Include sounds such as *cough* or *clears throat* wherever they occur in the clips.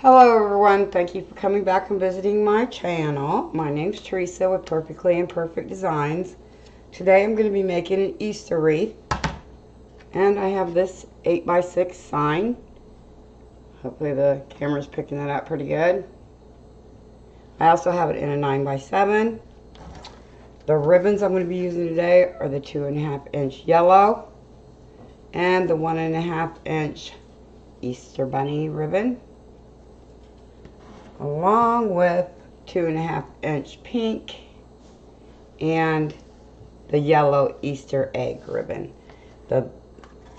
Hello everyone, thank you for coming back and visiting my channel. My name's Teresa with Perfectly Imperfect Designs. Today I'm going to be making an Easter wreath. And I have this 8x6 sign. Hopefully the camera's picking that up pretty good. I also have it in a 9x7. The ribbons I'm going to be using today are the 2.5 inch yellow and the 1.5 inch Easter Bunny ribbon along with two and a half inch pink and the yellow Easter egg ribbon. The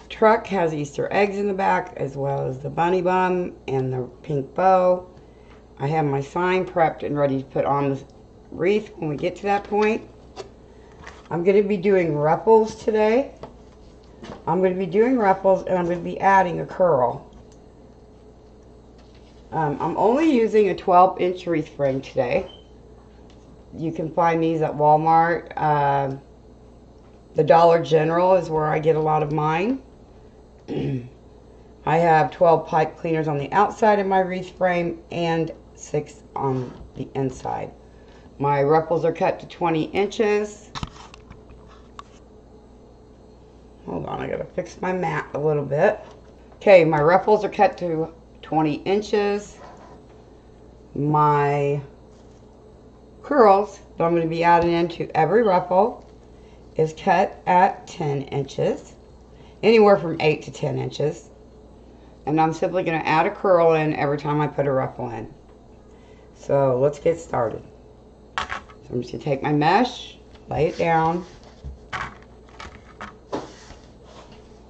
truck has Easter eggs in the back as well as the bunny bum and the pink bow. I have my sign prepped and ready to put on the wreath when we get to that point. I'm going to be doing ruffles today. I'm going to be doing ruffles and I'm going to be adding a curl. Um, I'm only using a 12 inch wreath frame today. You can find these at Walmart. Uh, the Dollar General is where I get a lot of mine. *clears throat* I have 12 pipe cleaners on the outside of my wreath frame and 6 on the inside. My ruffles are cut to 20 inches. Hold on, I gotta fix my mat a little bit. Okay, my ruffles are cut to 20 inches. My curls that I'm going to be adding into every ruffle is cut at 10 inches. Anywhere from 8 to 10 inches. And I'm simply going to add a curl in every time I put a ruffle in. So let's get started. So I'm just going to take my mesh, lay it down.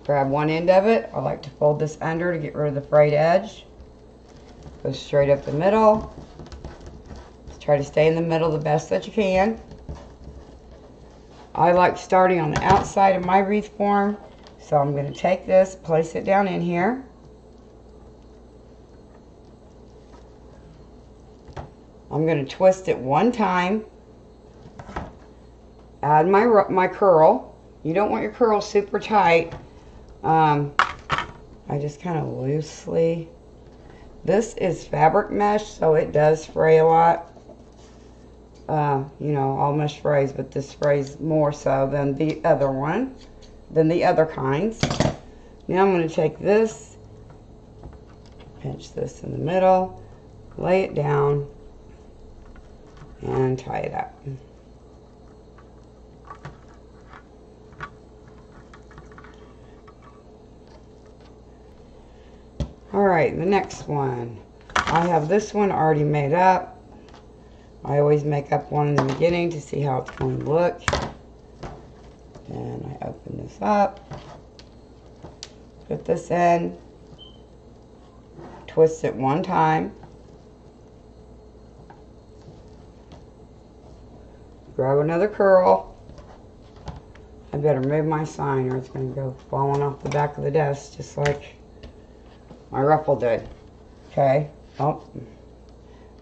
Grab one end of it. I like to fold this under to get rid of the frayed edge. Go straight up the middle. try to stay in the middle the best that you can. I like starting on the outside of my wreath form. So I'm going to take this, place it down in here. I'm going to twist it one time. Add my, my curl. You don't want your curl super tight. Um, I just kind of loosely this is fabric mesh, so it does spray a lot. Uh, you know, all mesh sprays, but this sprays more so than the other one, than the other kinds. Now I'm going to take this, pinch this in the middle, lay it down, and tie it up. Alright, the next one. I have this one already made up. I always make up one in the beginning to see how it's going to look. And I open this up. Put this in. Twist it one time. Grab another curl. I better move my sign or it's going to go falling off the back of the desk just like my ruffle did. Okay. Oh,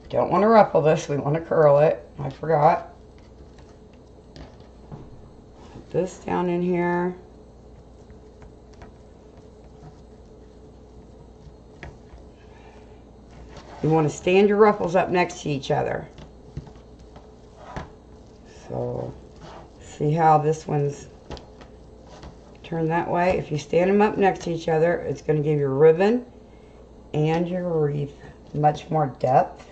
don't want to ruffle this. We want to curl it. I forgot. Put this down in here. You want to stand your ruffles up next to each other. So, see how this one's turned that way? If you stand them up next to each other, it's going to give you a ribbon and your wreath much more depth.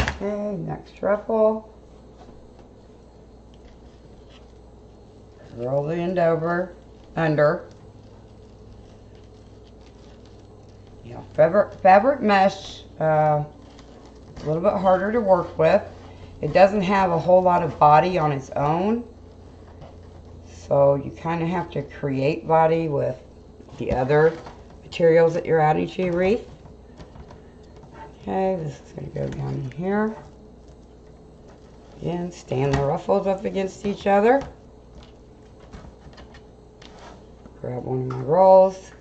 Okay, next ruffle. Roll the end over, under. You know, fabric, fabric mesh, uh, a little bit harder to work with. It doesn't have a whole lot of body on its own. So you kind of have to create body with the other materials that you're adding to your wreath. Okay, this is going to go down here. Again, stand the ruffles up against each other. Grab one of my rolls.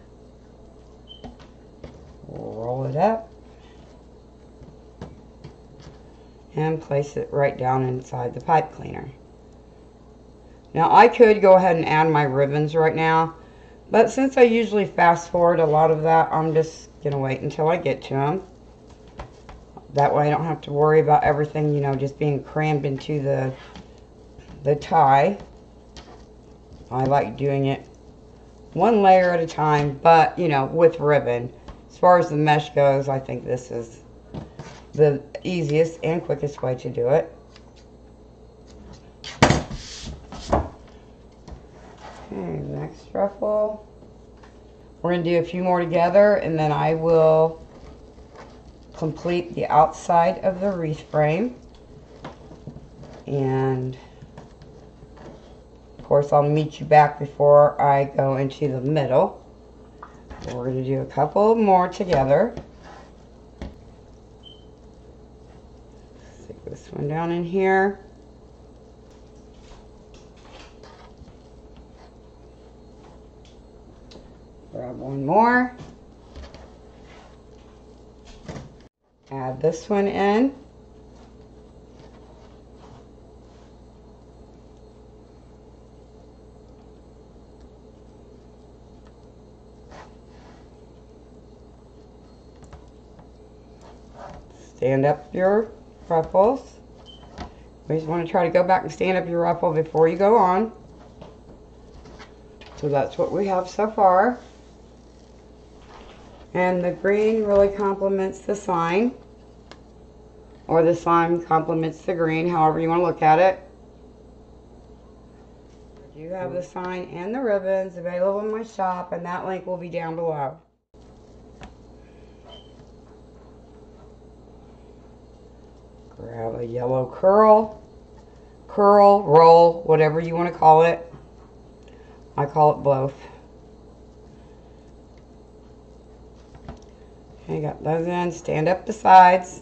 Roll it up. And place it right down inside the pipe cleaner. Now I could go ahead and add my ribbons right now, But since I usually fast forward a lot of that, I'm just going to wait until I get to them. That way I don't have to worry about everything, you know, just being crammed into the, the tie. I like doing it one layer at a time, but, you know, with ribbon. As far as the mesh goes, I think this is the easiest and quickest way to do it. Okay, next ruffle. We're going to do a few more together and then I will complete the outside of the wreath frame. And of course I'll meet you back before I go into the middle. we're going to do a couple more together. Stick this one down in here. Grab one more. Add this one in. Stand up your ruffles. We just want to try to go back and stand up your ruffle before you go on. So that's what we have so far. And the green really complements the sign. Or the sign complements the green, however you want to look at it. You have the sign and the ribbons available in my shop, and that link will be down below. Grab a yellow curl, curl, roll, whatever you want to call it. I call it both. Okay, got those in. Stand up the sides.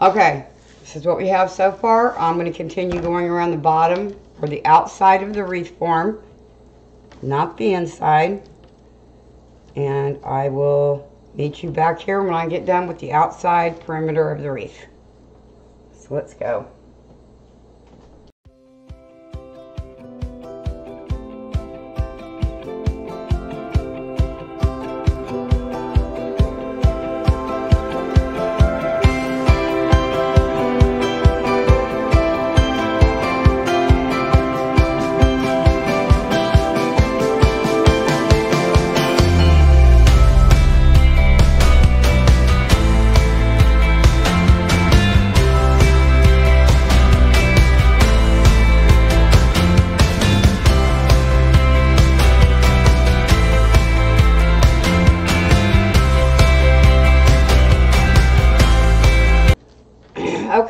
Okay, this is what we have so far. I'm going to continue going around the bottom or the outside of the wreath form, not the inside. And I will meet you back here when I get done with the outside perimeter of the wreath. So let's go.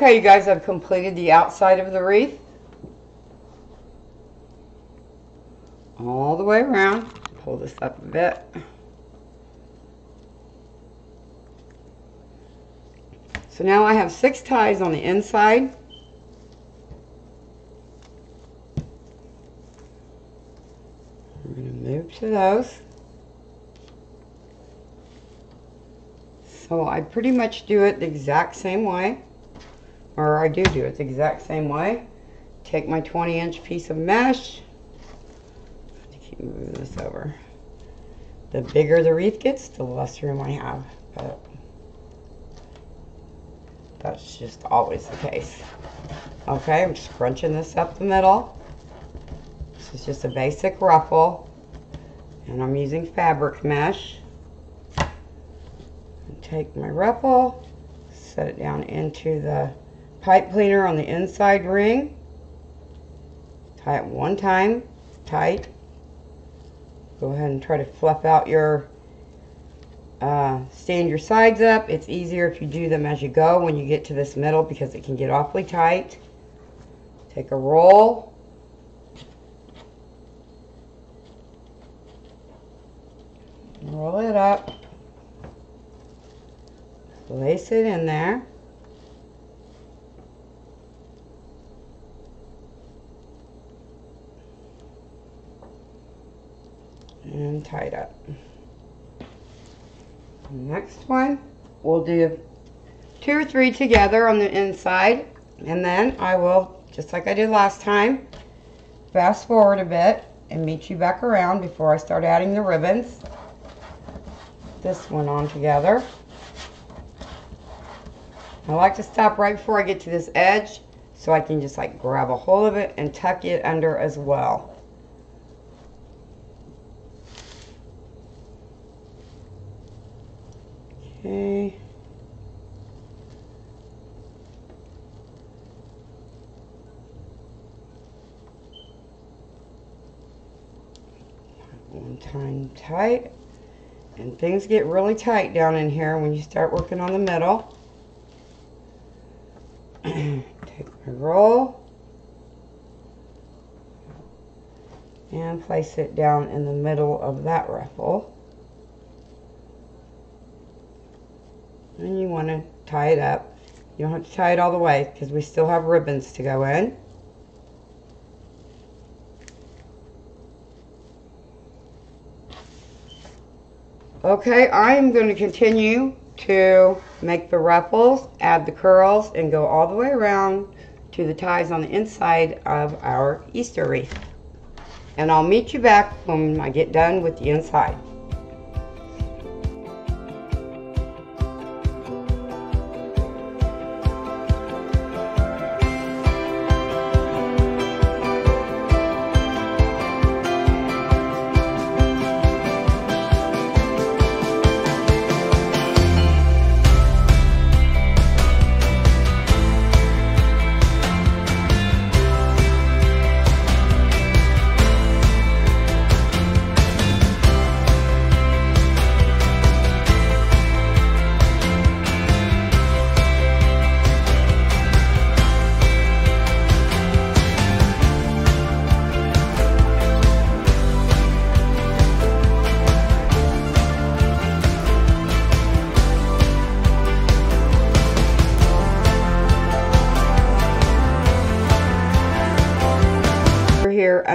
Okay, you guys I've completed the outside of the wreath. All the way around. Pull this up a bit. So now I have six ties on the inside. I'm going to move to those. So I pretty much do it the exact same way or I do do it the exact same way. Take my 20 inch piece of mesh, to keep moving this over. The bigger the wreath gets, the less room I have, but that's just always the case. Okay, I'm scrunching this up the middle. This is just a basic ruffle, and I'm using fabric mesh. Take my ruffle, set it down into the pipe cleaner on the inside ring. Tie it one time tight. Go ahead and try to fluff out your, uh, stand your sides up. It's easier if you do them as you go when you get to this middle because it can get awfully tight. Take a roll. Roll it up. Place it in there. and tied up. Next one, we'll do two or three together on the inside. And then I will, just like I did last time, fast forward a bit and meet you back around before I start adding the ribbons. This one on together. I like to stop right before I get to this edge so I can just like grab a hold of it and tuck it under as well. Okay. One time tight. And things get really tight down in here when you start working on the middle. *clears throat* Take my roll. And place it down in the middle of that ruffle. And you want to tie it up. You don't have to tie it all the way because we still have ribbons to go in. Okay, I am going to continue to make the ruffles, add the curls, and go all the way around to the ties on the inside of our Easter wreath. And I'll meet you back when I get done with the inside.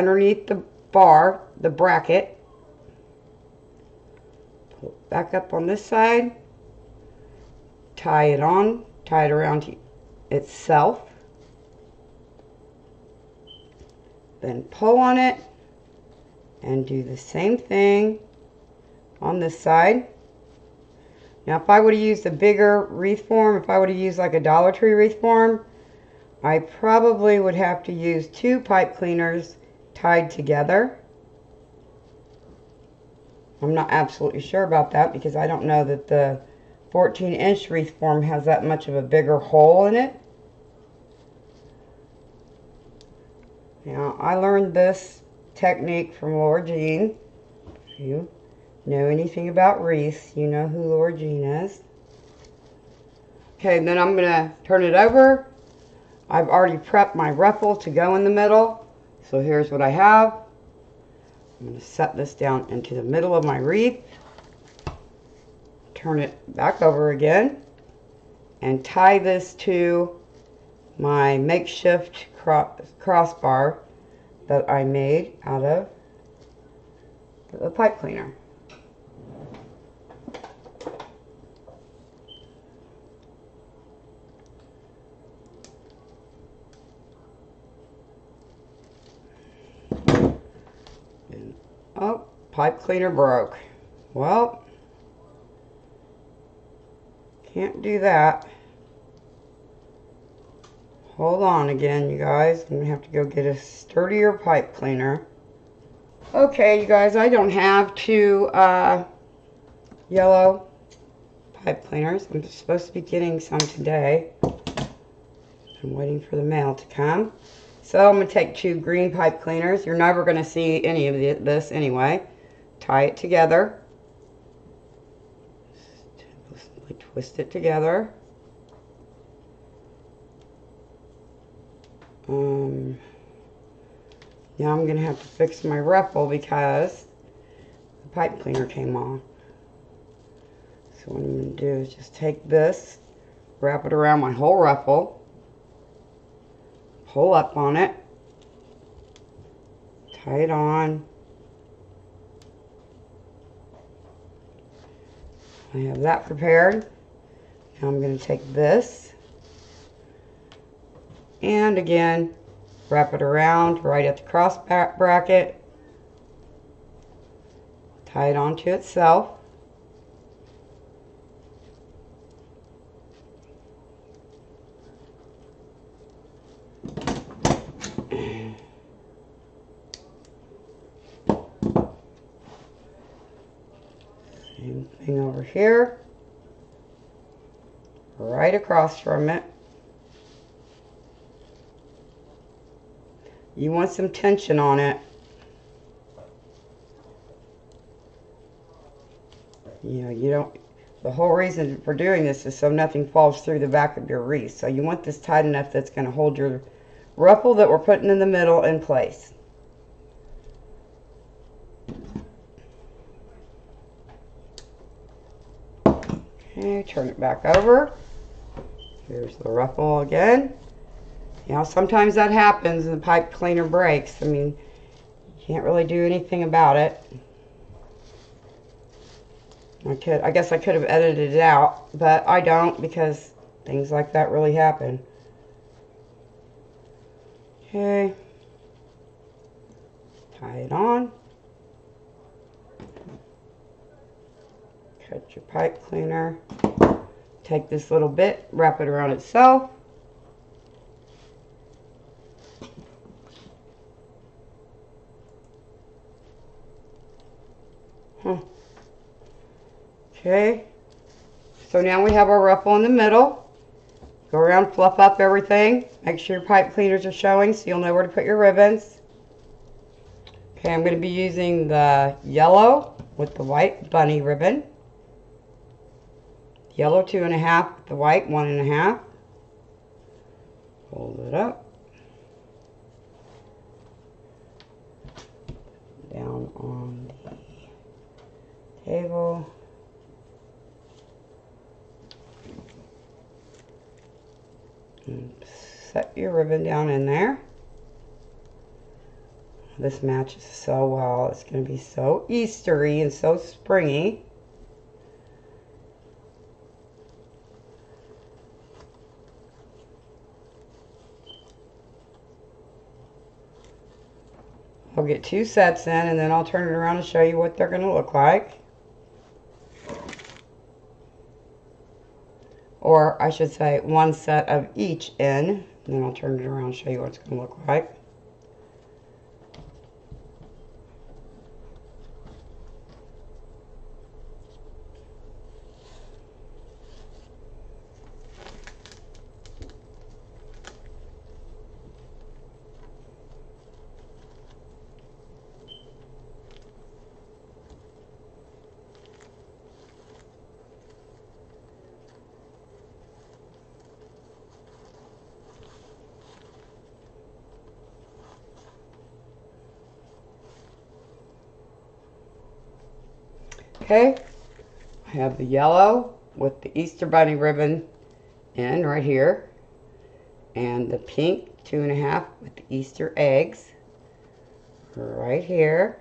Underneath the bar, the bracket. Pull it back up on this side. Tie it on, tie it around itself. Then pull on it and do the same thing on this side. Now if I would have used a bigger wreath form, if I would have used like a Dollar Tree wreath form, I probably would have to use two pipe cleaners tied together. I'm not absolutely sure about that because I don't know that the 14 inch wreath form has that much of a bigger hole in it. Now I learned this technique from Laura Jean. If you know anything about wreaths, you know who Laura Jean is. Okay, then I'm going to turn it over I've already prepped my ruffle to go in the middle. So here's what I have. I'm going to set this down into the middle of my wreath. Turn it back over again. And tie this to my makeshift crossbar that I made out of the pipe cleaner. Oh, pipe cleaner broke. Well, can't do that. Hold on again, you guys. I'm going to have to go get a sturdier pipe cleaner. Okay, you guys, I don't have two uh, yellow pipe cleaners. I'm supposed to be getting some today. I'm waiting for the mail to come. So I'm going to take two green pipe cleaners. You're never going to see any of this anyway. Tie it together. Twist it together. Um, now I'm going to have to fix my ruffle because the pipe cleaner came off. So what I'm going to do is just take this, wrap it around my whole ruffle pull up on it, tie it on. I have that prepared. Now I'm going to take this and again wrap it around right at the cross bracket, tie it onto itself. Over here right across from it. You want some tension on it. You know, you don't, the whole reason for doing this is so nothing falls through the back of your wreath. So you want this tight enough that's going to hold your ruffle that we're putting in the middle in place. Turn it back over. Here's the ruffle again. You know, sometimes that happens and the pipe cleaner breaks. I mean, you can't really do anything about it. I could, I guess I could have edited it out, but I don't because things like that really happen. Okay. Tie it on. Cut your pipe cleaner. Take this little bit, wrap it around itself. Huh. Okay. So now we have our ruffle in the middle. Go around, fluff up everything. Make sure your pipe cleaners are showing so you'll know where to put your ribbons. Okay, I'm going to be using the yellow with the white bunny ribbon. Yellow two and a half, the white one and a half. Hold it up. Down on the table. And set your ribbon down in there. This matches so well. It's going to be so Eastery and so springy. I'll get two sets in and then I'll turn it around and show you what they're going to look like. Or I should say one set of each in. And then I'll turn it around and show you what it's going to look like. Okay, I have the yellow with the Easter Bunny ribbon in right here. And the pink two and a half with the Easter eggs right here.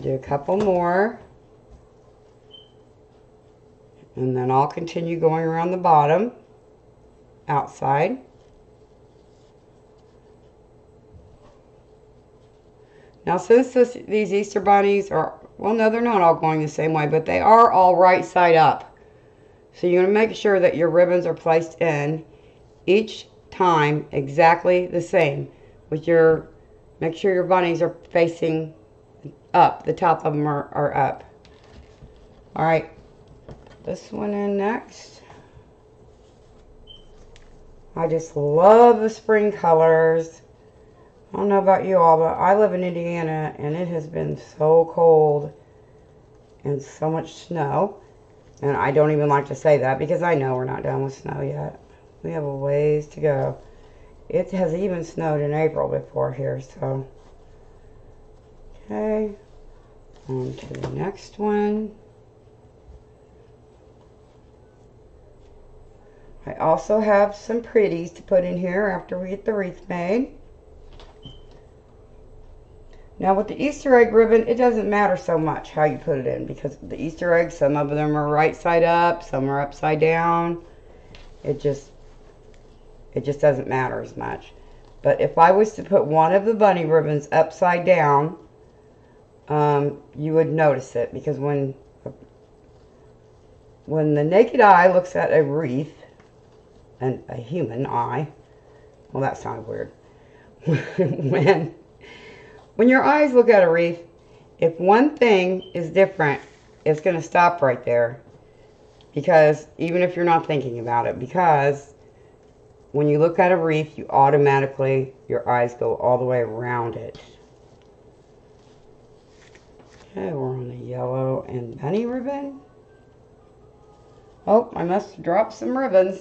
Do a couple more. And then I'll continue going around the bottom outside. Now since this, these Easter bunnies are well, no, they're not all going the same way, but they are all right side up. So you're going to make sure that your ribbons are placed in each time exactly the same. With your, make sure your bunnies are facing up. The top of them are, are up. All right, this one in next. I just love the spring colors. I don't know about you all, but I live in Indiana and it has been so cold and so much snow. And I don't even like to say that because I know we're not done with snow yet. We have a ways to go. It has even snowed in April before here, so. Okay. On to the next one. I also have some pretties to put in here after we get the wreath made. Now with the Easter egg ribbon, it doesn't matter so much how you put it in because the Easter eggs, some of them are right side up, some are upside down. It just, it just doesn't matter as much. But if I was to put one of the bunny ribbons upside down, um, you would notice it because when when the naked eye looks at a wreath, and a human eye, well that sounded weird. *laughs* when when your eyes look at a wreath, if one thing is different, it's going to stop right there. Because even if you're not thinking about it, because when you look at a wreath, you automatically, your eyes go all the way around it. Okay, we're on the yellow and bunny ribbon. Oh, I must dropped some ribbons.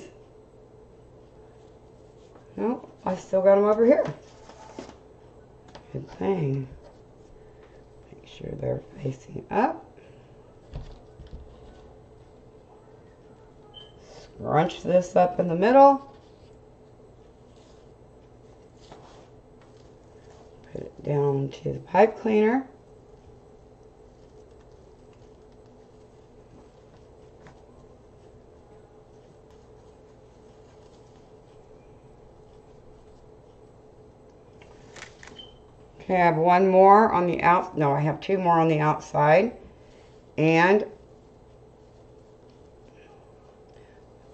Nope, I still got them over here. Good thing. Make sure they're facing up. Scrunch this up in the middle. Put it down to the pipe cleaner. Okay, I have one more on the out, no, I have two more on the outside. And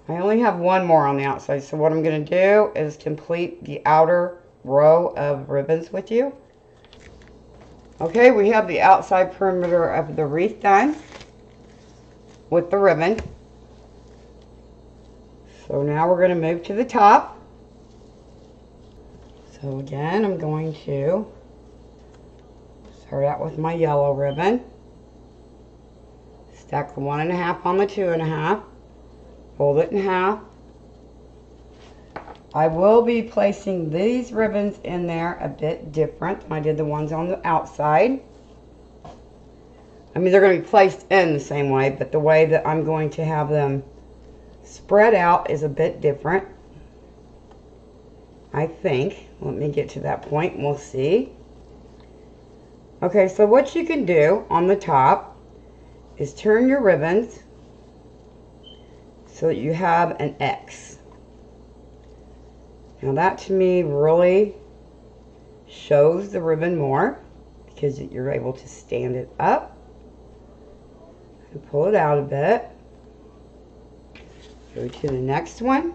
I only have one more on the outside. So what I'm going to do is complete the outer row of ribbons with you. Okay, we have the outside perimeter of the wreath done with the ribbon. So now we're going to move to the top. So again, I'm going to Start out with my yellow ribbon. Stack the one and a half on the two and a half. Fold it in half. I will be placing these ribbons in there a bit different I did the ones on the outside. I mean, they're going to be placed in the same way, but the way that I'm going to have them spread out is a bit different. I think. Let me get to that point we'll see. Okay, so what you can do on the top is turn your ribbons so that you have an X. Now that to me really shows the ribbon more because you're able to stand it up and pull it out a bit. Go to the next one.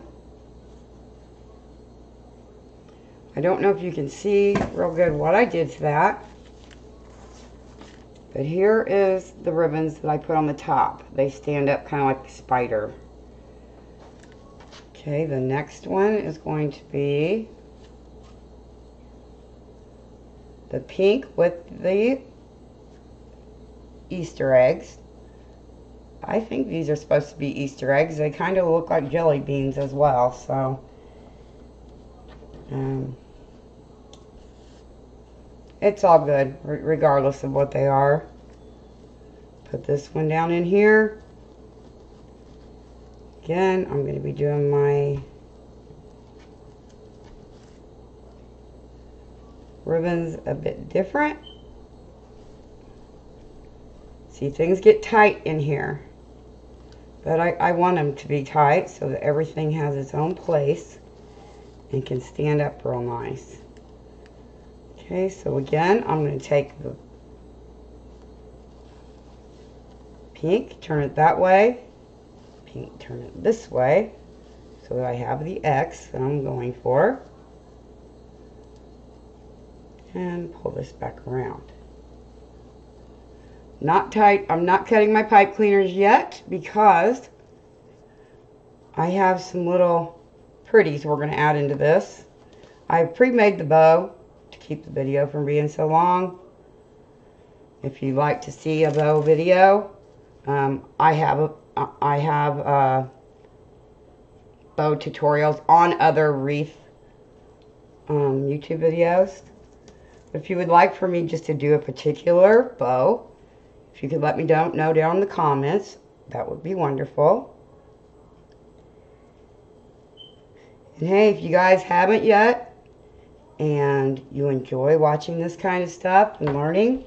I don't know if you can see real good what I did to that. But here is the ribbons that I put on the top. They stand up kind of like a spider. Okay, the next one is going to be the pink with the Easter eggs. I think these are supposed to be Easter eggs. They kind of look like jelly beans as well, so... Um, it's all good, regardless of what they are. Put this one down in here. Again, I'm going to be doing my ribbons a bit different. See, things get tight in here. But I, I want them to be tight so that everything has its own place and can stand up real nice. Okay, so again, I'm going to take the pink, turn it that way, pink, turn it this way, so that I have the X that I'm going for. And pull this back around. Not tight, I'm not cutting my pipe cleaners yet because I have some little pretties we're going to add into this. I've pre-made the bow keep the video from being so long. If you'd like to see a bow video, um, I have a, I have uh, bow tutorials on other wreath um, YouTube videos. If you would like for me just to do a particular bow, if you could let me don't know down in the comments, that would be wonderful. And hey, if you guys haven't yet, and you enjoy watching this kind of stuff and learning,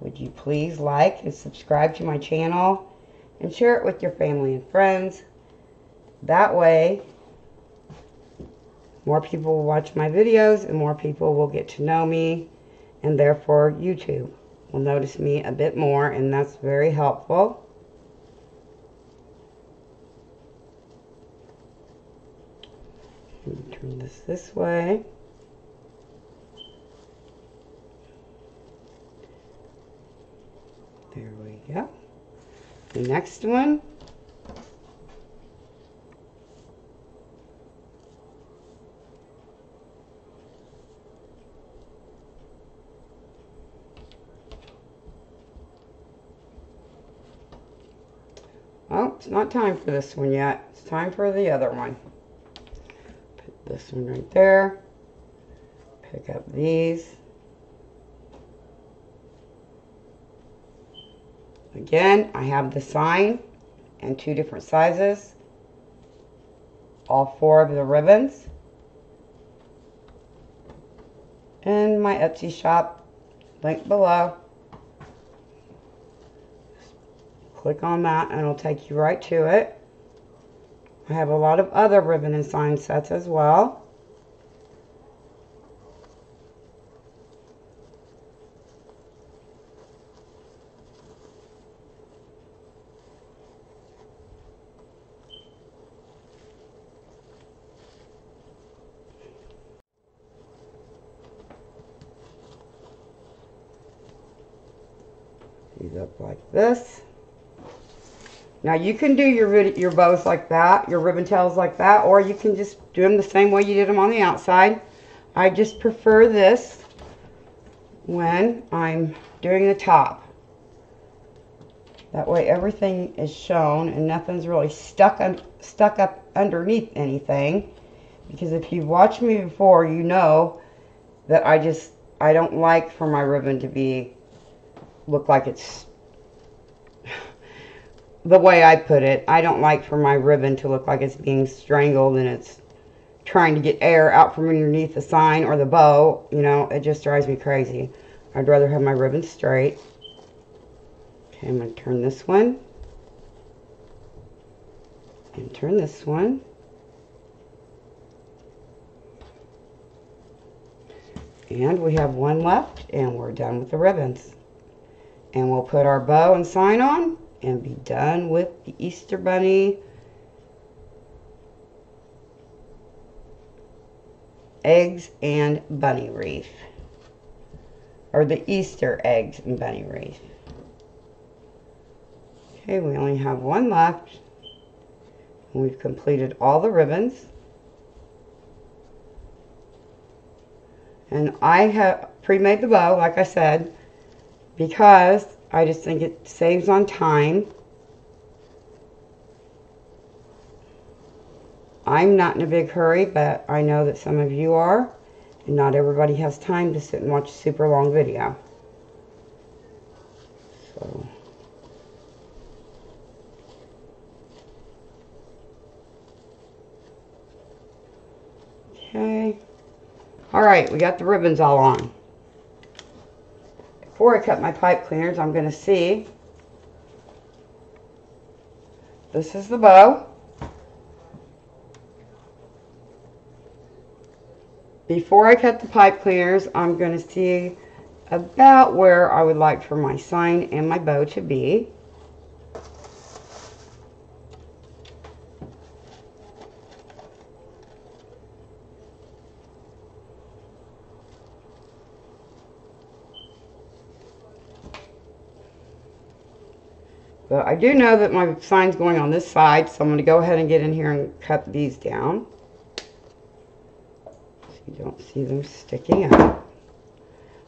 would you please like and subscribe to my channel and share it with your family and friends. That way, more people will watch my videos and more people will get to know me and therefore YouTube will notice me a bit more and that's very helpful. Turn this this way. Go. The next one. Oh, it's not time for this one yet. It's time for the other one. Put this one right there. Pick up these. Again, I have the sign and two different sizes. All four of the ribbons. And my Etsy shop, link below. Click on that and it'll take you right to it. I have a lot of other ribbon and sign sets as well. these up like this. Now you can do your your bows like that, your ribbon tails like that, or you can just do them the same way you did them on the outside. I just prefer this when I'm doing the top. That way everything is shown and nothing's really stuck un stuck up underneath anything. Because if you've watched me before, you know that I just, I don't like for my ribbon to be look like it's the way I put it. I don't like for my ribbon to look like it's being strangled and it's trying to get air out from underneath the sign or the bow. You know, it just drives me crazy. I'd rather have my ribbon straight. Okay, I'm going to turn this one. And turn this one. And we have one left and we're done with the ribbons. And we'll put our bow and sign on and be done with the Easter Bunny eggs and bunny wreath. Or the Easter eggs and bunny wreath. Okay, we only have one left. We've completed all the ribbons. And I have pre-made the bow, like I said because I just think it saves on time. I'm not in a big hurry, but I know that some of you are. And not everybody has time to sit and watch a super long video. So... Okay. Alright, we got the ribbons all on before I cut my pipe cleaners, I'm going to see. This is the bow. Before I cut the pipe cleaners, I'm going to see about where I would like for my sign and my bow to be. But I do know that my sign's going on this side, so I'm going to go ahead and get in here and cut these down. So you don't see them sticking out.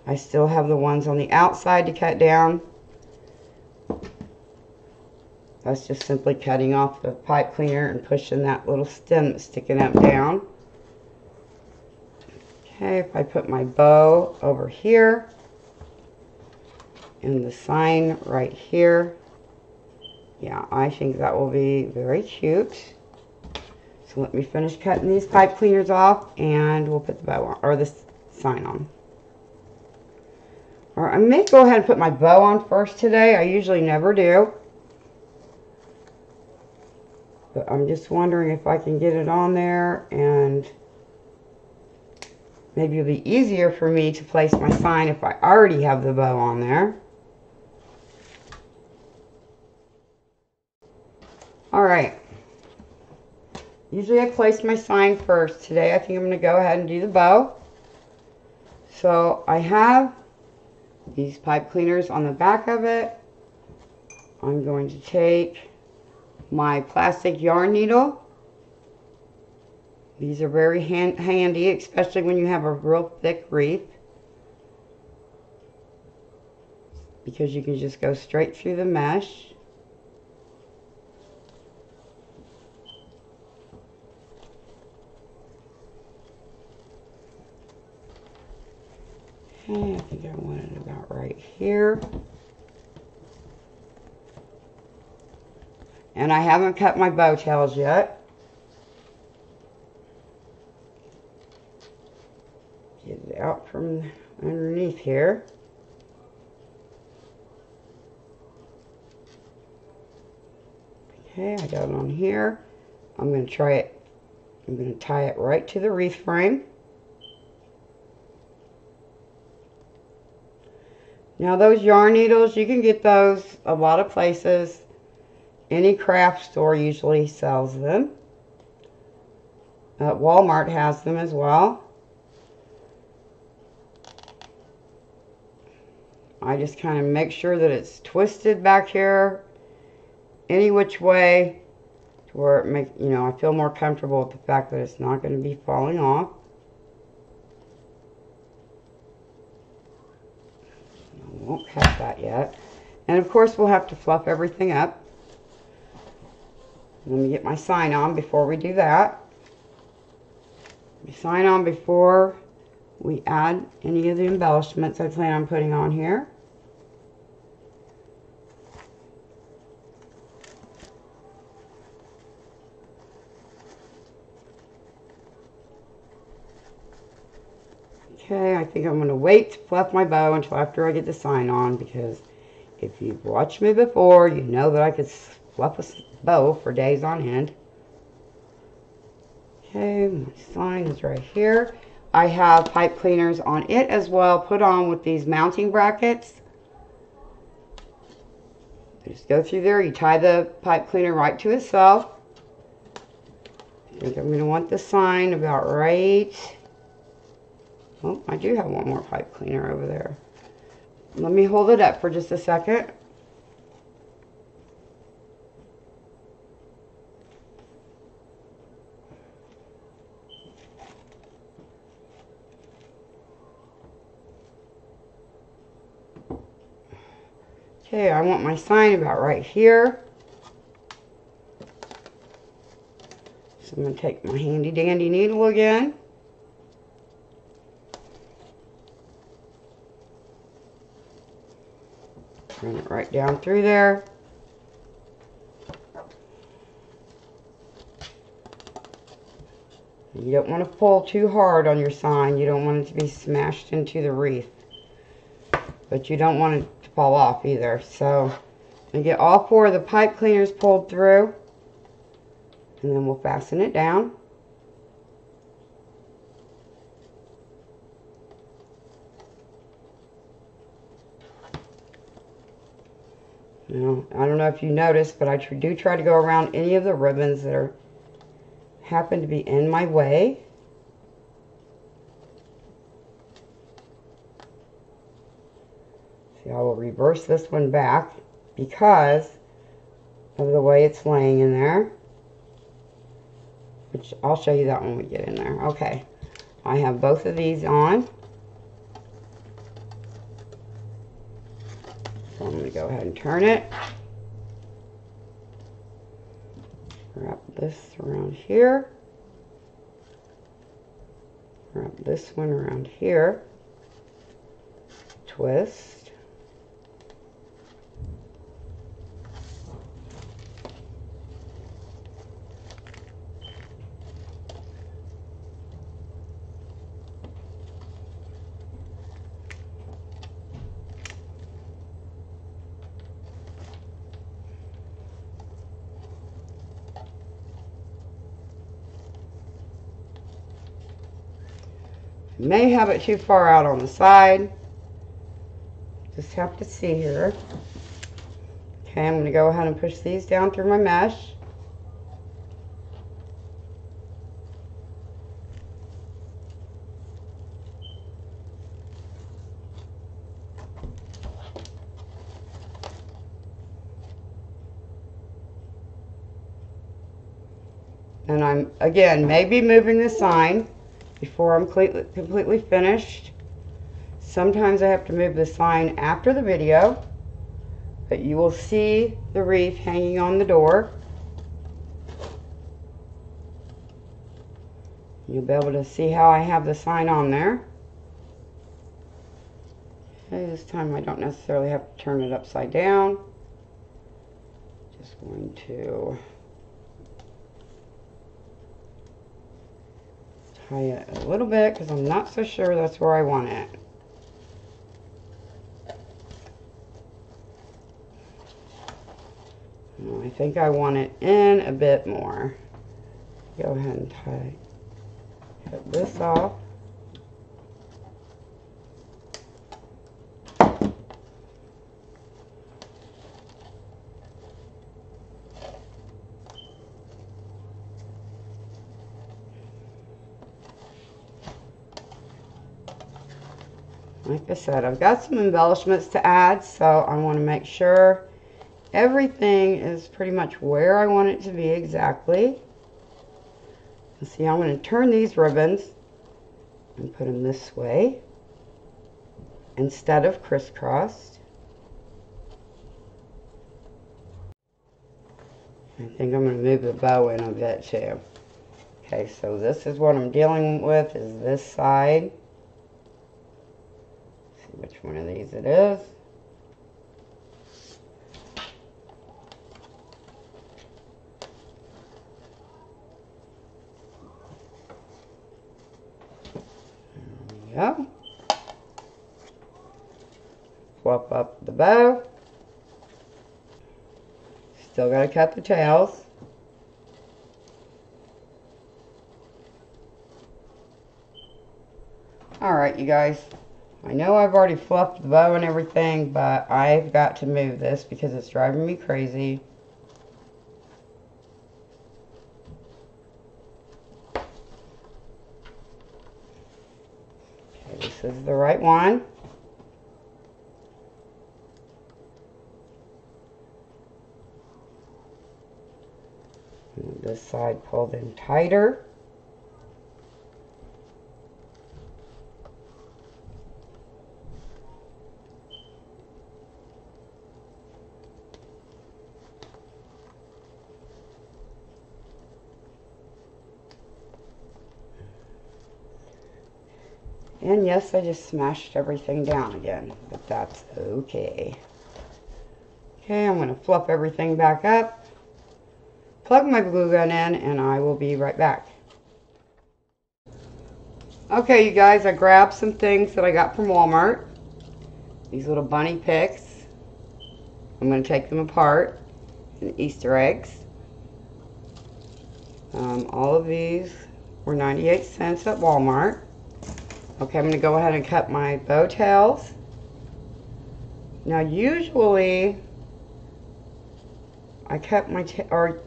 I still have the ones on the outside to cut down. That's just simply cutting off the pipe cleaner and pushing that little stem that's sticking up down. Okay, if I put my bow over here and the sign right here, yeah, I think that will be very cute. So let me finish cutting these pipe cleaners off and we'll put the bow on, or this sign on. Or I may go ahead and put my bow on first today. I usually never do. But I'm just wondering if I can get it on there and maybe it'll be easier for me to place my sign if I already have the bow on there. Alright. Usually I place my sign first. Today I think I'm going to go ahead and do the bow. So I have these pipe cleaners on the back of it. I'm going to take my plastic yarn needle. These are very hand handy, especially when you have a real thick wreath. Because you can just go straight through the mesh. Okay, I think I want it about right here. And I haven't cut my bow tails yet. Get it out from underneath here. Okay, I got it on here. I'm going to try it. I'm going to tie it right to the wreath frame. Now those yarn needles, you can get those a lot of places. Any craft store usually sells them. Uh, Walmart has them as well. I just kind of make sure that it's twisted back here any which way to where it make you know I feel more comfortable with the fact that it's not going to be falling off. Won't have that yet. And of course we'll have to fluff everything up. Let me get my sign on before we do that. Sign on before we add any of the embellishments I plan on putting on here. Okay, I think I'm going to wait to fluff my bow until after I get the sign on because if you've watched me before, you know that I could fluff a bow for days on end. Okay, my sign is right here. I have pipe cleaners on it as well, put on with these mounting brackets. just go through there, you tie the pipe cleaner right to itself. I think I'm going to want the sign about right Oh, I do have one more pipe cleaner over there. Let me hold it up for just a second. Okay, I want my sign about right here. So I'm going to take my handy dandy needle again. Run it right down through there. You don't want to pull too hard on your sign. You don't want it to be smashed into the wreath. But you don't want it to fall off either. So, I get all four of the pipe cleaners pulled through. And then we'll fasten it down. I don't know if you noticed, but I do try to go around any of the ribbons that are happen to be in my way. See, I will reverse this one back because of the way it's laying in there. Which I'll show you that when we get in there. Okay, I have both of these on. I'm going to go ahead and turn it. Wrap this around here. Wrap this one around here. Twist. May have it too far out on the side. Just have to see here. Okay, I'm going to go ahead and push these down through my mesh. And I'm, again, maybe moving the sign before I'm completely, finished. Sometimes I have to move the sign after the video, but you will see the wreath hanging on the door. You'll be able to see how I have the sign on there. Okay, this time I don't necessarily have to turn it upside down. Just going to tie it a little bit because I'm not so sure that's where I want it. I think I want it in a bit more. Go ahead and tie cut this off. Like I said, I've got some embellishments to add, so I want to make sure everything is pretty much where I want it to be exactly. see, I'm going to turn these ribbons and put them this way instead of crisscrossed. I think I'm going to move the bow in a bit too. Okay, so this is what I'm dealing with is this side one of these it is. Go. Flip up the bow. Still got to cut the tails. Alright, you guys. I know I've already fluffed the bow and everything, but I've got to move this because it's driving me crazy. Okay, this is the right one. this side pulled in tighter. Yes, I just smashed everything down again, but that's okay. Okay, I'm going to fluff everything back up, plug my glue gun in, and I will be right back. Okay, you guys, I grabbed some things that I got from Walmart. These little bunny picks. I'm going to take them apart. And Easter eggs. Um, all of these were 98 cents at Walmart. Okay, I'm going to go ahead and cut my bow tails. Now, usually, I cut my, or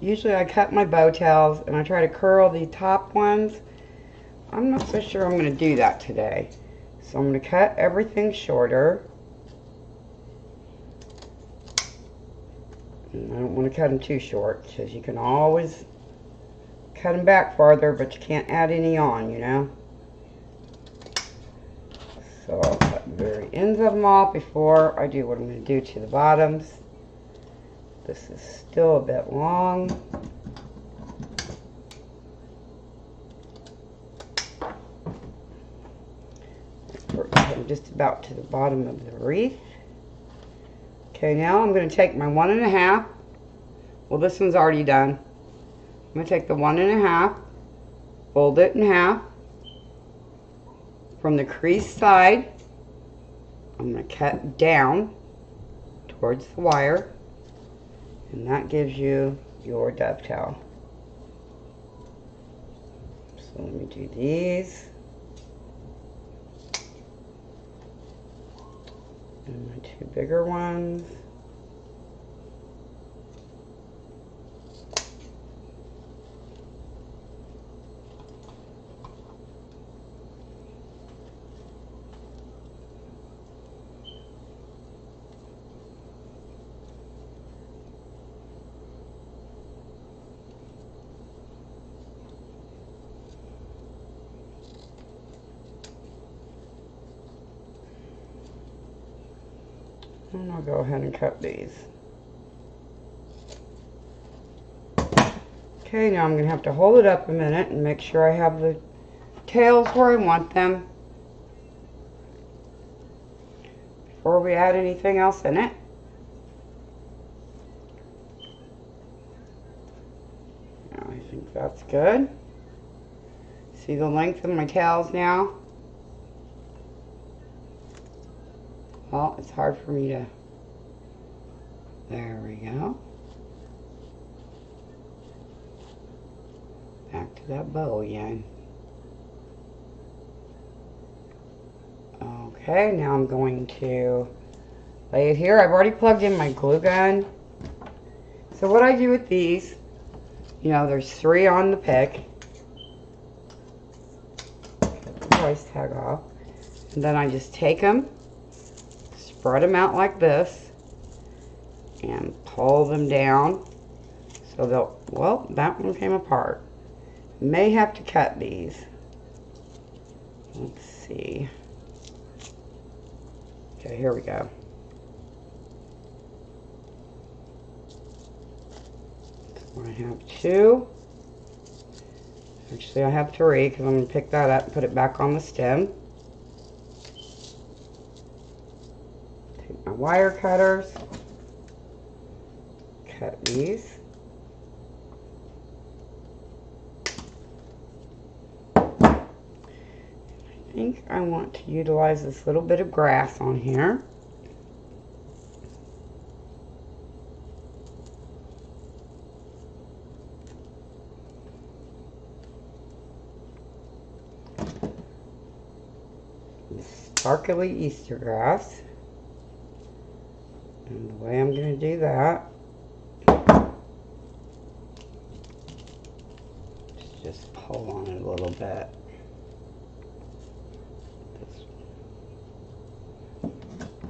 usually I cut my bow tails and I try to curl the top ones. I'm not so sure I'm going to do that today. So I'm going to cut everything shorter. And I don't want to cut them too short because you can always cut them back farther, but you can't add any on, you know. So I'll cut the very ends of them off before I do what I'm going to do to the bottoms. This is still a bit long. I'm just about to the bottom of the wreath. Okay, now I'm going to take my one and a half. Well, this one's already done. I'm going to take the one and a half, fold it in half, from the crease side, I'm going to cut down towards the wire, and that gives you your dovetail. So let me do these. And my two bigger ones. I'll go ahead and cut these. Okay, now I'm going to have to hold it up a minute and make sure I have the tails where I want them. Before we add anything else in it. I think that's good. See the length of my tails now? Well, it's hard for me to... There we go. Back to that bow again. Okay, now I'm going to lay it here. I've already plugged in my glue gun. So what I do with these, you know, there's three on the pick. Price tag off. And then I just take them spread them out like this and pull them down so they'll, well, that one came apart. May have to cut these. Let's see. Okay, here we go. So I have two. Actually, I have three because I'm going to pick that up and put it back on the stem. Take my wire cutters. Cut these. I think I want to utilize this little bit of grass on here. sparkly Easter grass. And the way I'm going to do that is just pull on it a little bit.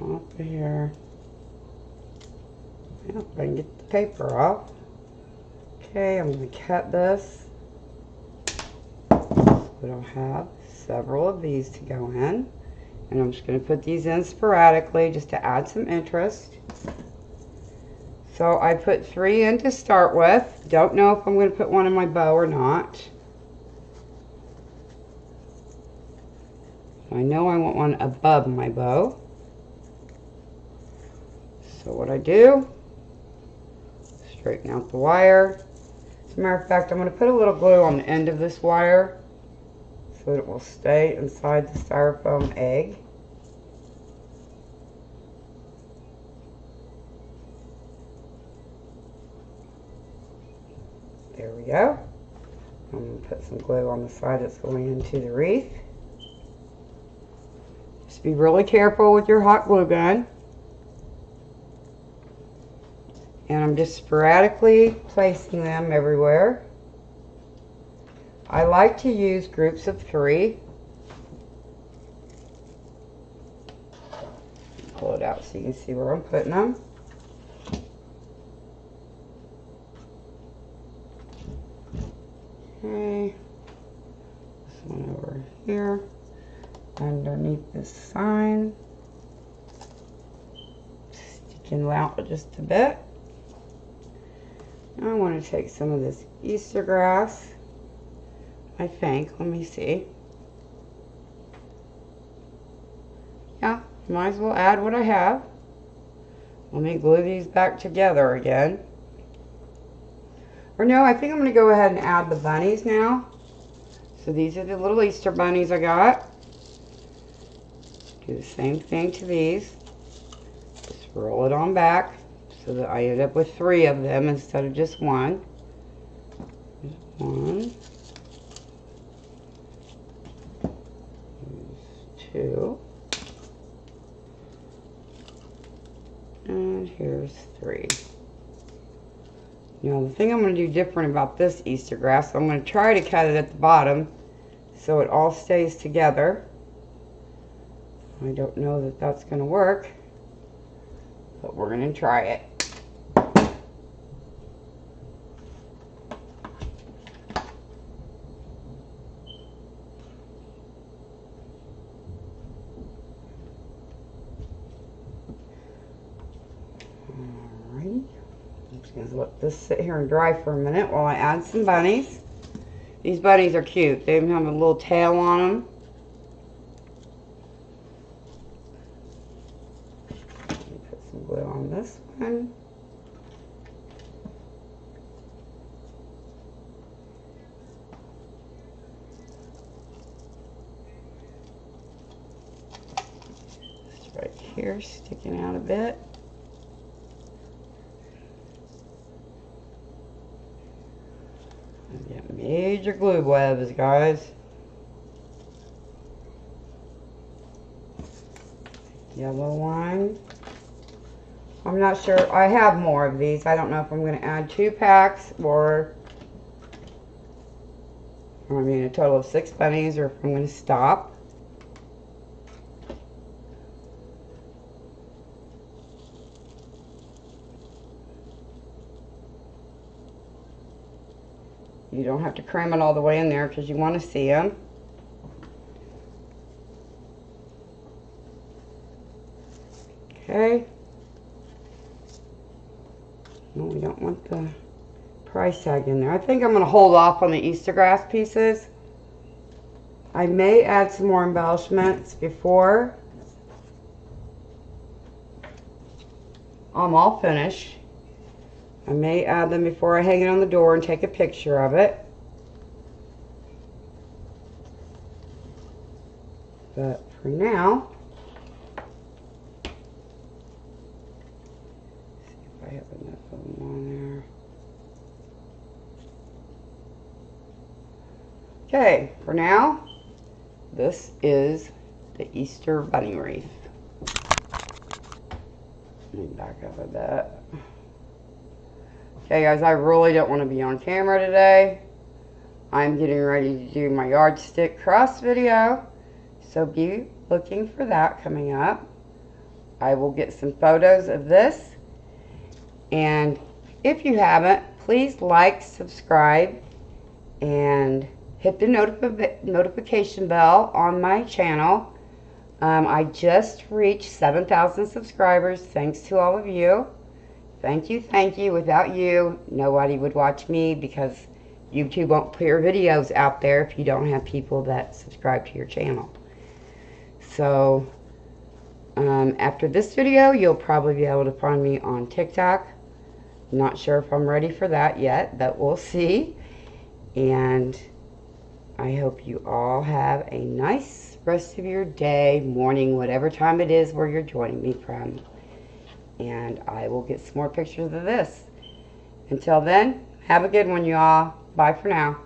Of here. I can get the paper off. Okay, I'm going to cut this. We'll have several of these to go in. And I'm just going to put these in sporadically just to add some interest. So I put three in to start with. Don't know if I'm going to put one in my bow or not. I know I want one above my bow. So what I do, straighten out the wire. As a matter of fact, I'm going to put a little glue on the end of this wire so that it will stay inside the styrofoam egg. There we go. I'm going to put some glue on the side that's going into the wreath. Be really careful with your hot glue gun. And I'm just sporadically placing them everywhere. I like to use groups of three. Pull it out so you can see where I'm putting them. Okay, this one over here, underneath this sign, sticking out just a bit. I want to take some of this Easter grass, I think, let me see. Yeah, might as well add what I have. Let me glue these back together again. Or no, I think I'm going to go ahead and add the bunnies now. So these are the little Easter bunnies I got. Do the same thing to these. Just roll it on back so that I end up with three of them instead of just one. One. two. And here's three. Now the thing I'm going to do different about this Easter grass, I'm going to try to cut it at the bottom so it all stays together. I don't know that that's going to work, but we're going to try it. Alrighty. I'm just going to let this sit here and dry for a minute while I add some bunnies. These bunnies are cute. They even have a little tail on them. Put some glue on this one. Just right here, sticking out a bit. Get major glue webs, guys. Yellow one. I'm not sure. I have more of these. I don't know if I'm going to add two packs or, I mean, a total of six bunnies or if I'm going to stop. You don't have to cram it all the way in there because you want to see them. Okay. No, we don't want the price tag in there. I think I'm going to hold off on the Easter grass pieces. I may add some more embellishments before I'm all finished. I may add them before I hang it on the door and take a picture of it. But for now, see if I have enough of them on there. Okay, for now, this is the Easter bunny wreath. Let me back up a bit. Okay guys, I really don't want to be on camera today. I'm getting ready to do my yardstick cross video. So be looking for that coming up. I will get some photos of this. And if you haven't, please like, subscribe, and hit the notif notification bell on my channel. Um, I just reached 7,000 subscribers thanks to all of you. Thank you, thank you. Without you, nobody would watch me because YouTube won't put your videos out there if you don't have people that subscribe to your channel. So, um, after this video, you'll probably be able to find me on TikTok. Not sure if I'm ready for that yet, but we'll see. And I hope you all have a nice rest of your day, morning, whatever time it is where you're joining me from and I will get some more pictures of this. Until then, have a good one, y'all. Bye for now.